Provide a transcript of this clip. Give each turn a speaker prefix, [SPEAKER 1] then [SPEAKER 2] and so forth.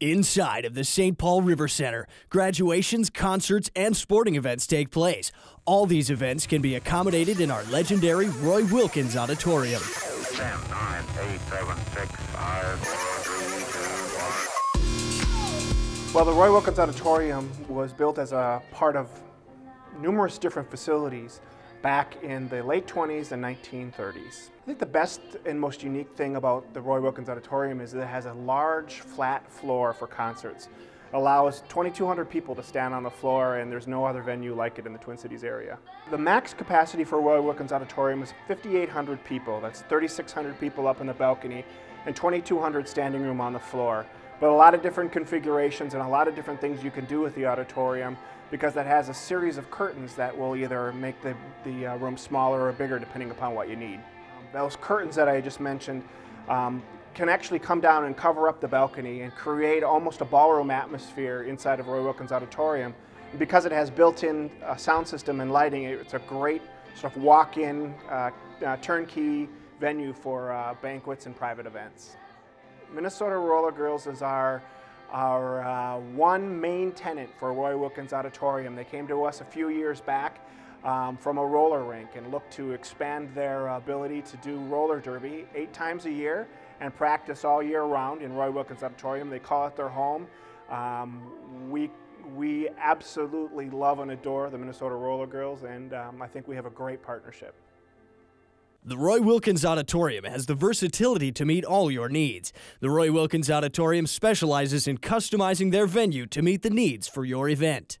[SPEAKER 1] Inside of the St. Paul RiverCentre, graduations, concerts, and sporting events take place. All these events can be accommodated in our legendary Roy Wilkins Auditorium. 10, 9, 8, 7, 6, 5,
[SPEAKER 2] 4, 3, 2, well, the Roy Wilkins Auditorium was built as a part of numerous different facilities back in the late 20s and 1930s. I think the best and most unique thing about the Roy Wilkins Auditorium is that it has a large flat floor for concerts. It allows 2,200 people to stand on the floor and there's no other venue like it in the Twin Cities area. The max capacity for Roy Wilkins Auditorium is 5,800 people. That's 3,600 people up in the balcony and 2,200 standing room on the floor. But a lot of different configurations and a lot of different things you can do with the auditorium because it has a series of curtains that will either make the, the uh, room smaller or bigger depending upon what you need. Those curtains that I just mentioned um, can actually come down and cover up the balcony and create almost a ballroom atmosphere inside of Roy Wilkins Auditorium. And because it has built-in uh, sound system and lighting, it's a great sort of walk-in, uh, uh turnkey venue for uh, banquets and private events. Minnesota Roller Girls is our our uh, one main tenant for Roy Wilkins Auditorium. They came to us a few years back um, from a roller rink and looked to expand their ability to do roller derby eight times a year and practice all year round in Roy Wilkins Auditorium. They call it their home. Um, we we absolutely love and adore the Minnesota Roller Girls, and um, I think we have a great partnership.
[SPEAKER 1] The Roy Wilkins Auditorium has the versatility to meet all your needs. The Roy Wilkins Auditorium specializes in customizing their venue to meet the needs for your event.